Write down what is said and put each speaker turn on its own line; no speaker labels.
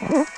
Yes.